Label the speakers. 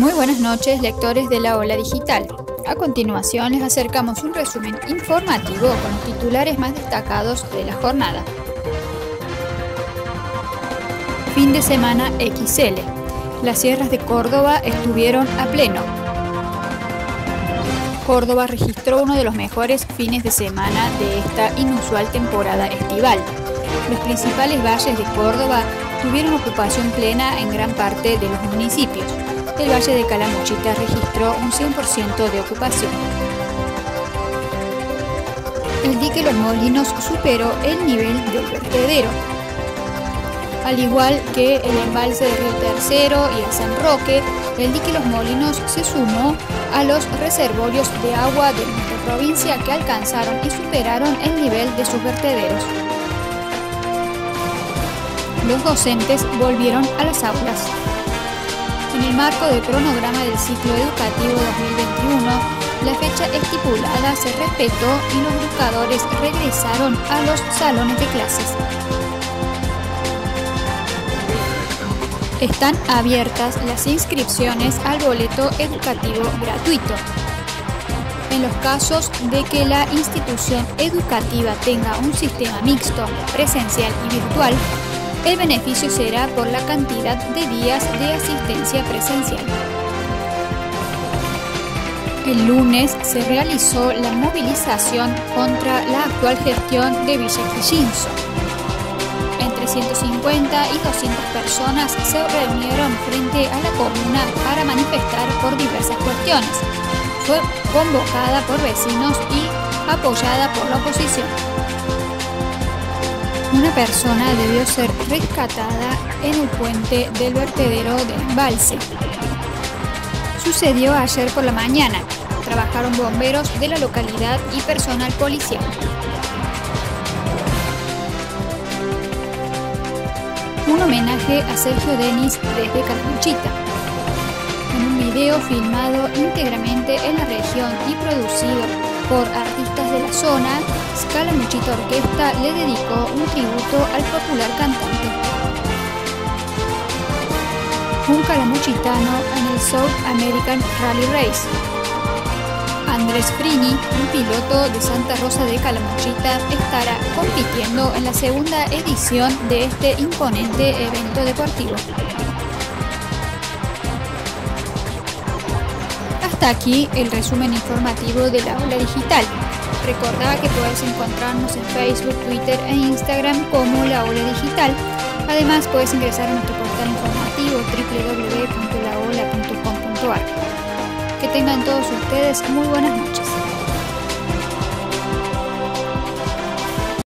Speaker 1: Muy buenas noches, lectores de la Ola Digital. A continuación les acercamos un resumen informativo con los titulares más destacados de la jornada. Fin de semana XL. Las sierras de Córdoba estuvieron a pleno. Córdoba registró uno de los mejores fines de semana de esta inusual temporada estival. Los principales valles de Córdoba tuvieron ocupación plena en gran parte de los municipios el Valle de Calamuchita registró un 100% de ocupación. El dique Los Molinos superó el nivel del vertedero. Al igual que el embalse de Río Tercero y el San Roque, el dique Los Molinos se sumó a los reservorios de agua de nuestra provincia que alcanzaron y superaron el nivel de sus vertederos. Los docentes volvieron a las aulas. El marco del cronograma del ciclo educativo 2021, la fecha estipulada se respetó y los educadores regresaron a los salones de clases. Están abiertas las inscripciones al boleto educativo gratuito. En los casos de que la institución educativa tenga un sistema mixto, presencial y virtual, el beneficio será por la cantidad de días de asistencia presencial. El lunes se realizó la movilización contra la actual gestión de Villa Quillinzo. Entre 150 y 200 personas se reunieron frente a la comuna para manifestar por diversas cuestiones. Fue convocada por vecinos y apoyada por la oposición una persona debió ser rescatada en el puente del vertedero de embalse. Sucedió ayer por la mañana. Trabajaron bomberos de la localidad y personal policial. Un homenaje a Sergio Denis desde Calamuchita. En un video filmado íntegramente en la región y producido por artistas de la zona, Scala Muchita Orquesta le dedicó un tributo al popular cantante. Un calamuchitano en el South American Rally Race. Andrés Frini, un piloto de Santa Rosa de Calamuchita, estará compitiendo en la segunda edición de este imponente evento deportivo. Hasta aquí el resumen informativo de la aula digital. Recordá que puedes encontrarnos en Facebook, Twitter e Instagram como La Ola Digital. Además, puedes ingresar a nuestro portal informativo www.laola.com.ar. Que tengan todos ustedes muy buenas noches.